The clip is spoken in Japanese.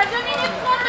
ラジオミル